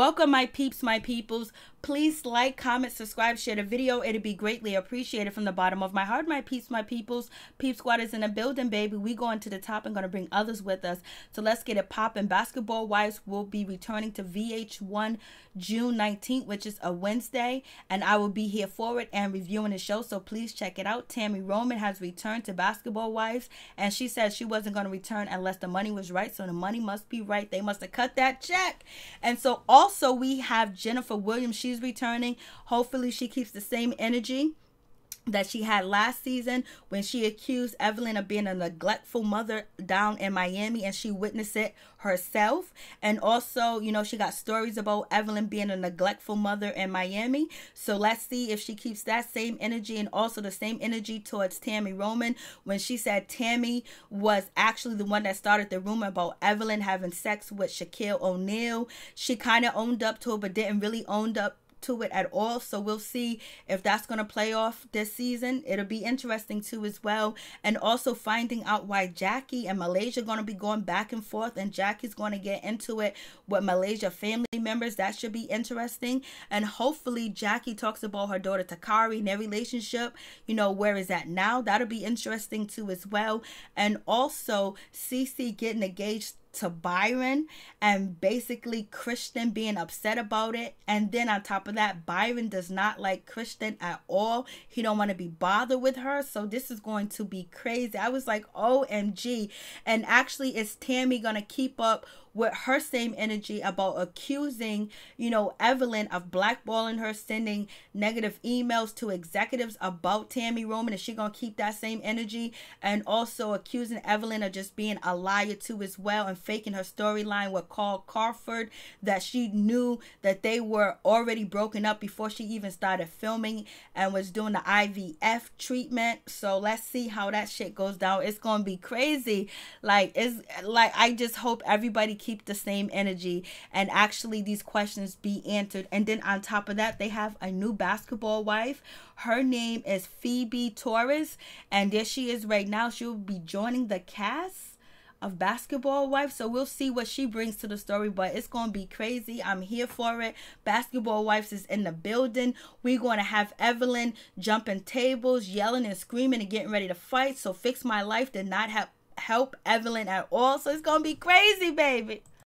Welcome, my peeps, my peoples. Please like, comment, subscribe, share the video. It'd be greatly appreciated from the bottom of my heart, my peeps, my peoples. Peep Squad is in the building, baby. We going to the top and going to bring others with us. So let's get it popping. Basketball Wives will be returning to VH1 June 19th, which is a Wednesday. And I will be here for it and reviewing the show. So please check it out. Tami Roman has returned to Basketball Wives. And she said she wasn't going to return unless the money was right. So the money must be right. They must have cut that check. And so also we have Jennifer Williams. She she's returning. Hopefully, she keeps the same energy that she had last season when she accused Evelyn of being a neglectful mother down in Miami and she witnessed it herself. And also, you know, she got stories about Evelyn being a neglectful mother in Miami. So let's see if she keeps that same energy and also the same energy towards Tami Roman when she said Tami was actually the one that started the rumor about Evelyn having sex with Shaquille O'Neal. She kind of owned up to it but didn't really own up to it at all. So we'll see if that's going to play off this season. It'll be interesting too as well. And also finding out why Jackie and Malaysia going to be going back and forth and Jackie's going to get into it with Malaysia family members. That should be interesting. And hopefully Jackie talks about her daughter Takari and their relationship. You know, where is that now? That'll be interesting too as well. And also Cece getting engaged to Byron and basically Kristen being upset about it. And then on top of that, Byron does not like Kristen at all. He don't want to be bothered with her. So this is going to be crazy. I was like, OMG. And actually, is Tami going to keep up with her same energy about accusing, you know, Evelyn of blackballing her, sending negative emails to executives about Tami Roman. Is she gonna keep that same energy? And also accusing Evelyn of just being a liar too as well and faking her storyline with Carl Crawford that she knew that they were already broken up before she even started filming and was doing the IVF treatment. So let's see how that shit goes down. It's gonna be crazy. Like it's like I just hope everybody keep the same energy and actually these questions be answered. And then on top of that, they have a new basketball wife. Her name is Feby Torres, and there she is right now. She'll be joining the cast of Basketball Wife. So we'll see what she brings to the story, but it's going to be crazy. I'm here for it. Basketball Wives is in the building. We're going to have Evelyn jumping tables, yelling and screaming and getting ready to fight. So Fix My Life did not have help Evelyn at all. So it's going to be crazy, baby.